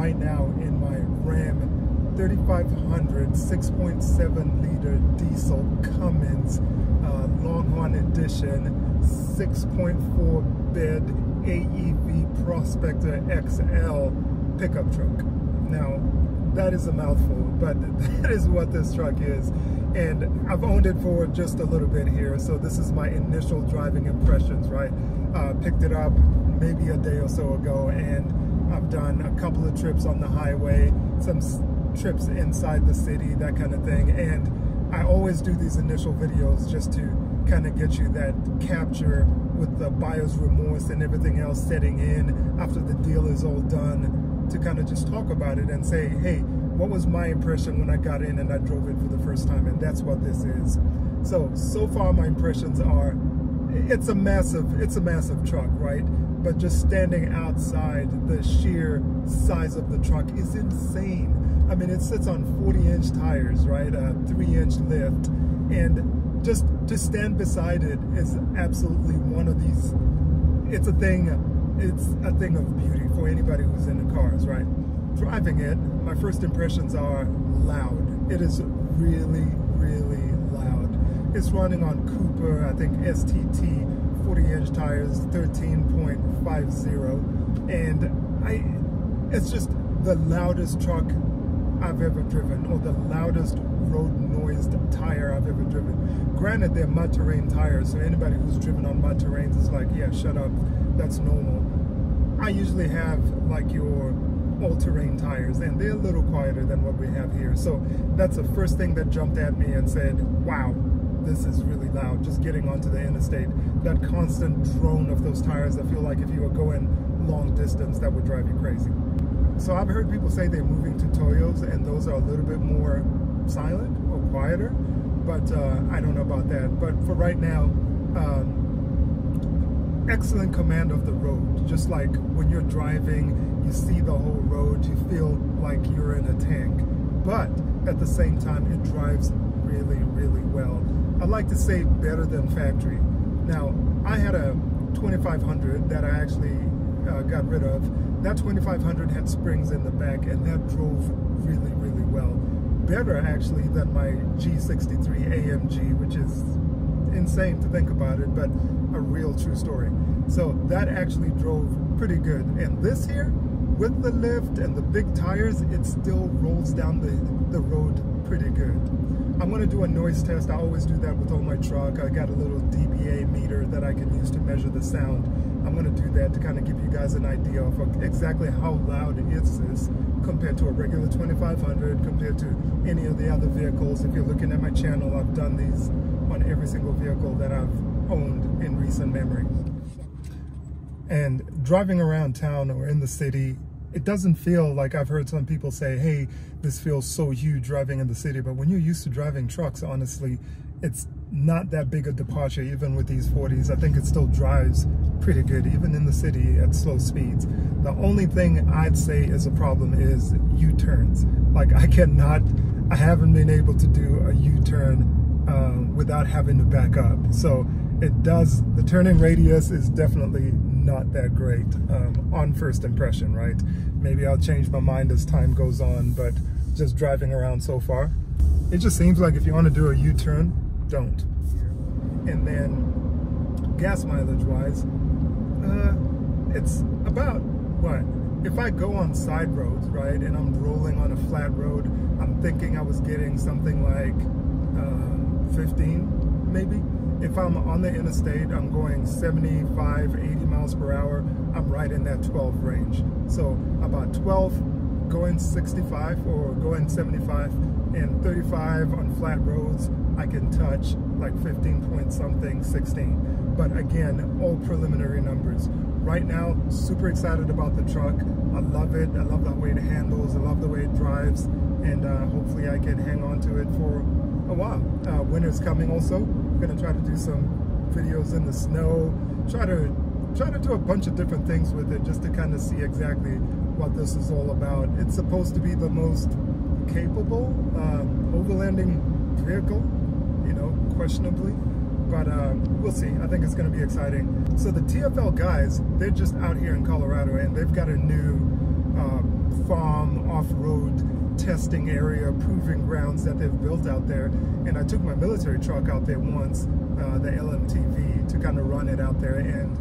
right now in my Ram 3500 6.7 liter diesel Cummins uh, Longhorn Edition 6.4 bed AEV Prospector XL pickup truck. Now, that is a mouthful, but that is what this truck is. And I've owned it for just a little bit here, so this is my initial driving impressions, right? Uh, picked it up maybe a day or so ago, and I've done a couple of trips on the highway, some trips inside the city, that kind of thing. And I always do these initial videos just to kind of get you that capture with the buyer's remorse and everything else setting in after the deal is all done to kind of just talk about it and say, hey, what was my impression when I got in and I drove it for the first time? And that's what this is. So, so far my impressions are, it's a massive, it's a massive truck, right? But just standing outside, the sheer size of the truck is insane. I mean, it sits on 40 inch tires, right? A three inch lift. And just to stand beside it is absolutely one of these, it's a thing, it's a thing of beauty for anybody who's into cars, right? Driving it, my first impressions are loud. It is really. It's running on Cooper, I think STT 40 inch tires, 13.50. And I, it's just the loudest truck I've ever driven, or the loudest road noised tire I've ever driven. Granted, they're mud terrain tires, so anybody who's driven on mud terrains is like, yeah, shut up, that's normal. I usually have like your all-terrain tires, and they're a little quieter than what we have here. So that's the first thing that jumped at me and said, wow, this is really loud, just getting onto the interstate. That constant drone of those tires, I feel like if you were going long distance, that would drive you crazy. So I've heard people say they're moving to Toyos and those are a little bit more silent or quieter, but uh, I don't know about that. But for right now, um, excellent command of the road. Just like when you're driving, you see the whole road, you feel like you're in a tank. But at the same time, it drives really, really well. I'd like to say better than factory. Now, I had a 2500 that I actually uh, got rid of that 2500 had springs in the back and that drove really, really well. Better actually than my G63 AMG, which is insane to think about it, but a real true story. So that actually drove pretty good. And this here, with the lift and the big tires, it still rolls down the, the road pretty good. I'm to do a noise test. I always do that with all my truck. I got a little dBA meter that I can use to measure the sound. I'm to do that to kind of give you guys an idea of exactly how loud it is compared to a regular 2500, compared to any of the other vehicles. If you're looking at my channel, I've done these on every single vehicle that I've owned in recent memory. And driving around town or in the city, it doesn't feel like I've heard some people say, hey, this feels so huge driving in the city. But when you're used to driving trucks, honestly, it's not that big a departure, even with these 40s. I think it still drives pretty good, even in the city at slow speeds. The only thing I'd say is a problem is U-turns. Like I cannot, I haven't been able to do a U-turn um, without having to back up. So it does, the turning radius is definitely not that great um, on first impression, right? Maybe I'll change my mind as time goes on, but just driving around so far, it just seems like if you want to do a U-turn, don't. And then gas mileage wise, uh, it's about what? If I go on side roads, right, and I'm rolling on a flat road, I'm thinking I was getting something like uh, 15, maybe if I'm on the interstate, I'm going 75, 80 miles per hour, I'm right in that 12 range. So about 12 going 65 or going 75 and 35 on flat roads, I can touch like 15 point something, 16. But again, all preliminary numbers. Right now, super excited about the truck. I love it. I love the way it handles. I love the way it drives. And uh, hopefully I can hang on to it for a while. Uh, winter's coming also gonna try to do some videos in the snow, try to try to do a bunch of different things with it just to kind of see exactly what this is all about. It's supposed to be the most capable um, overlanding vehicle, you know, questionably, but uh, we'll see. I think it's going to be exciting. So the TFL guys, they're just out here in Colorado and they've got a new uh, farm off-road testing area, proving grounds that they've built out there. And I took my military truck out there once, uh, the LMTV, to kind of run it out there. And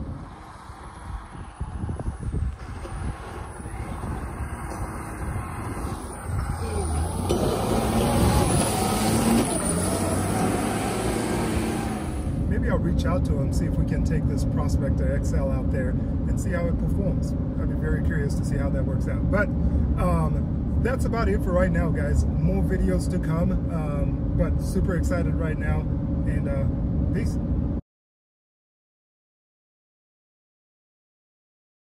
maybe I'll reach out to him, see if we can take this Prospector XL out there and see how it performs. I'd be very curious to see how that works out. But um, that's about it for right now, guys. More videos to come, um, but super excited right now. And uh, peace.